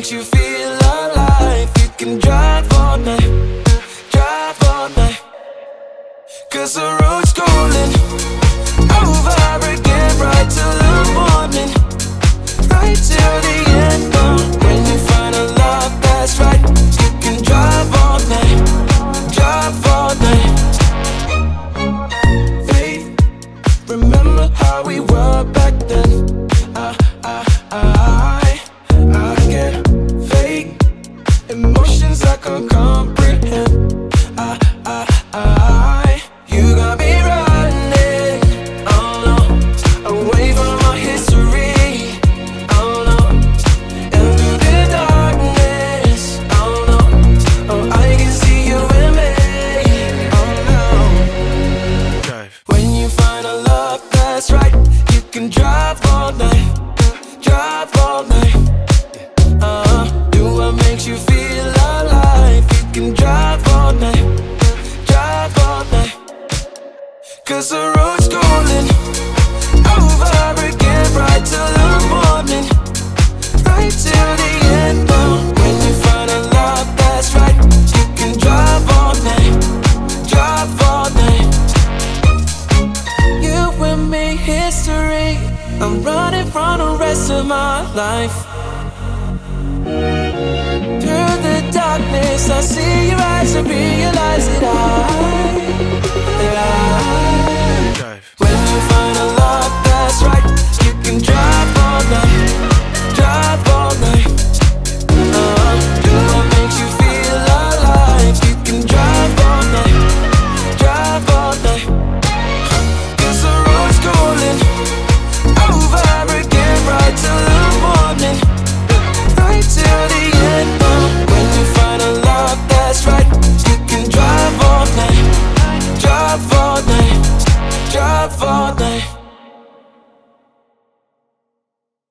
makes you feel alive. You can drive all night, drive all night. Cause Emotions I can't comprehend. I, I, I You got me running. Oh no Away from our history. Oh no And through the darkness. Oh no Oh I can see you in me. Oh no Drive. when you find a love that's right, you can drive all night, drive all night. Cause the road's calling over again, right till the morning, right till the end. Oh, when you find a love that's right, you can drive all night, drive all night. You and me, history. I'm running from the rest of my life. Through the darkness, I see your eyes gonna